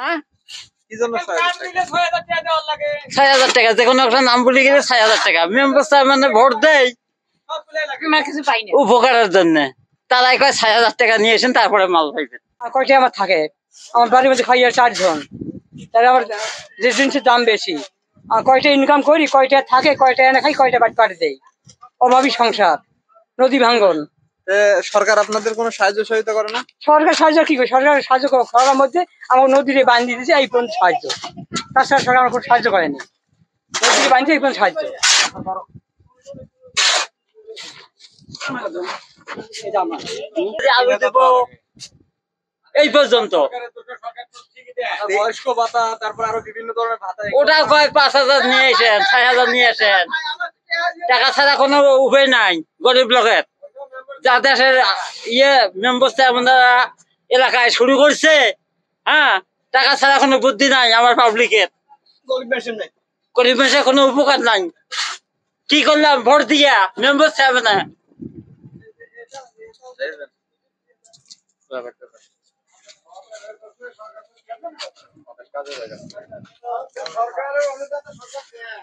হ্যাঁ? ছয় হাজার টাকা? ছয় যে কোনো একটা নাম বলে গেলে ছয় হাজার টাকা। মেম্বার সাহেব মানে ভোট দেয় উপকারের জন্য। তারাই কয় ছয় হাজার টাকা নিয়ে এসেন তারপরে মাল পাইবেন। আর কয়টা আমার থাকে? আমার বাড়ির মধ্যে খাইয়া চারজন। তাহলে আমার যে জিনিসের দাম বেশি আর কয়টা ইনকাম করি কয়টা থাকে কয়টা এনে খাই কয়টা বাড়ি পাঠিয়ে দেয় অভাবী সংসার নদী ভাঙ্গন সরকার আপনাদের কোনো সাহায্য সহায়তা করে না? সরকার সাহায্য কি করে? সরকার সাহায্য করে খরার মধ্যে আমার নদীরে বান্ধি দিয়েছে এই পর্যন্ত সাহায্য। তাছাড়া সরকার আমার কোনো সাহায্য করেনি। নদীরে বাঁধছে এই পর্যন্ত সাহায্য। এটা আমার। যে আলু দেবো। এই পর্যন্ত। বয়স্ক ভাতা তারপর আরও বিভিন্ন ধরনের ভাতা ওটা কয় পাঁচ হাজার নিয়ে এসেন ছয় হাজার নিয়ে এসেন। টাকা ছাড়া কোনো উপায় নাই গরিব লোকের। যা দেশের ইয়ে মেম্বার সাহেবরা এলাকায় শুরু করছে। হ্যাঁ টাকা ছাড়া কোনো বুদ্ধি নাই আমার পাবলিকের। গরিব মানুষের কোনো উপকার নাই। কি করলাম? ভোট দিয়া মেম্বার সাহেব না সরকারের অনুদানে সরকার দেয়।